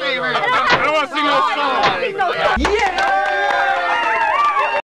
favorite.